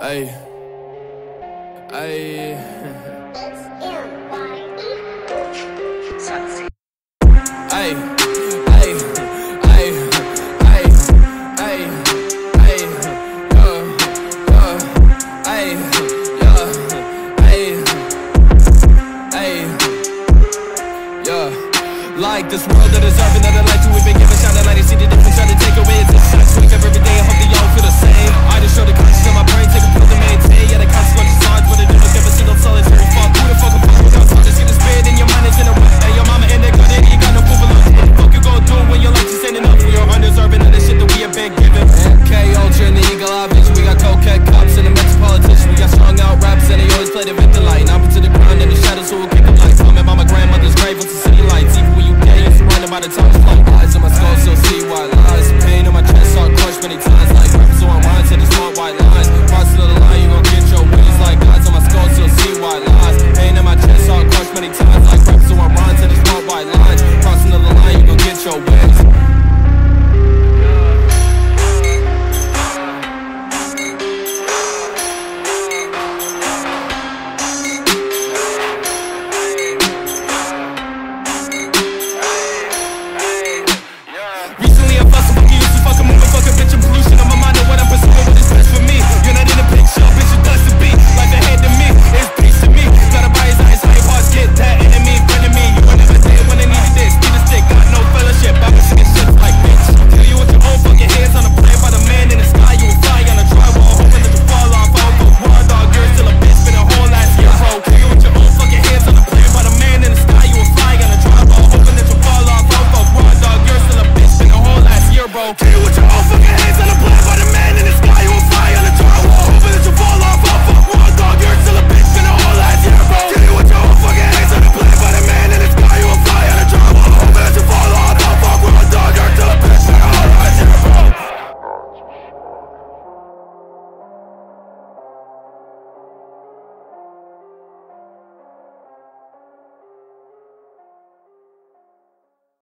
Hey. Hey. It's Hey. Hey. Hey. Hey. Hey. Hey. Yo. Hey. Yo. Hey. Hey like this world that deserving that the life that we've been given shine a When time flies lies on my skull, so see white lies. Pain in my chest, so I crushed many times. Like rappers on my mind, said these smart white lies. Cross the line, you gon' get your wings Like lies on my skull, so see white lies. Pain in my chest, so I crushed many times. Like rappers on my mind, said these smart white lies. Crossing the line, you gon' get your wings broke.